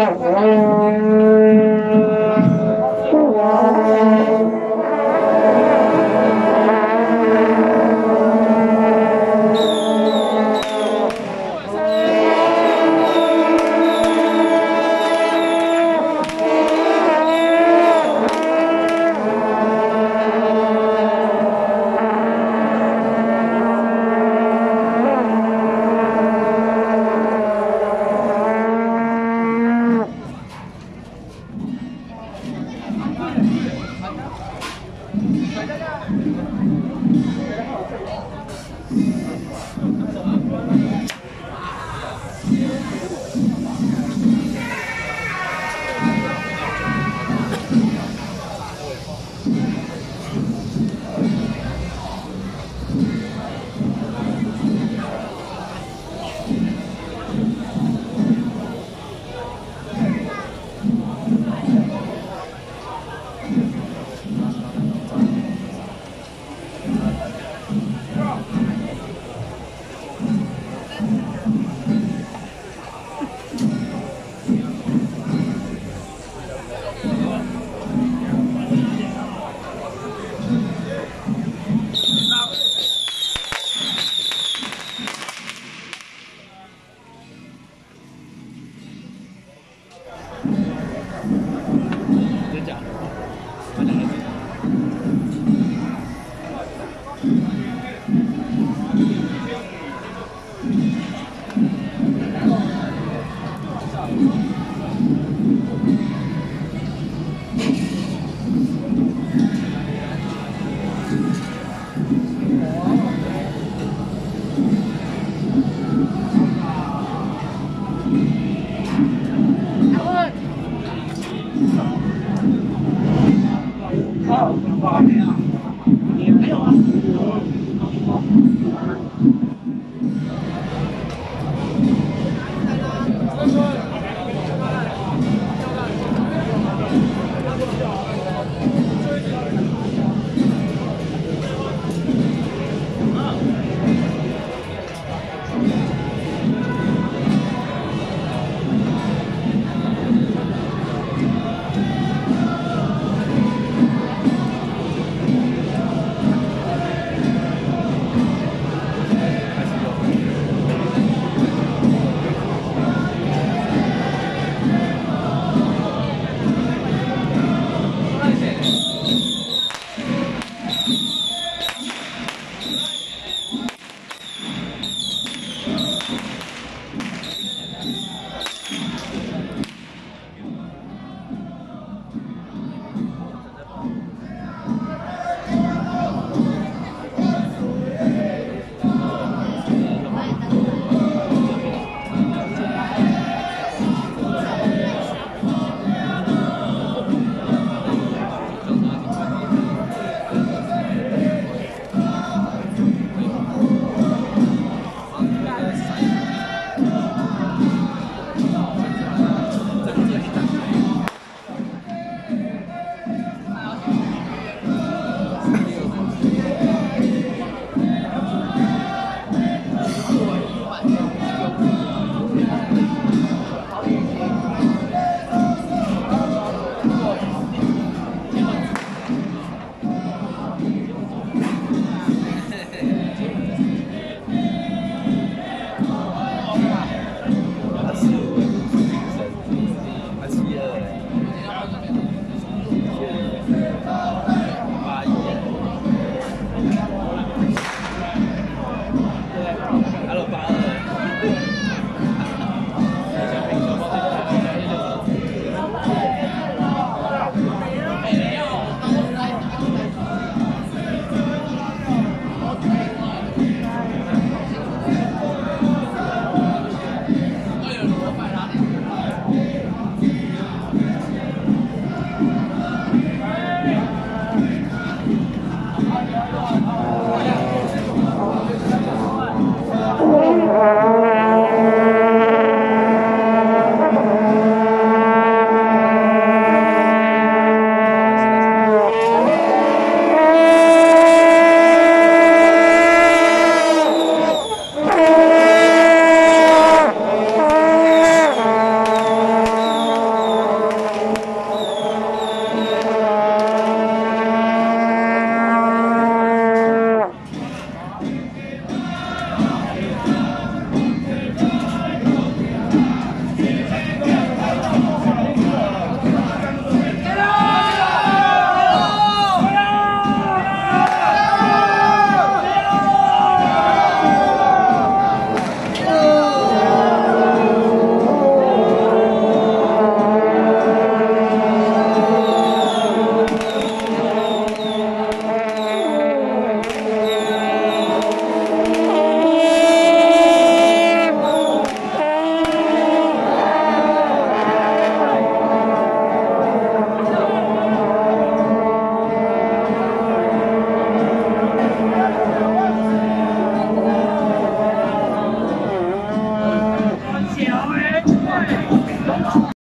Oh, 啊。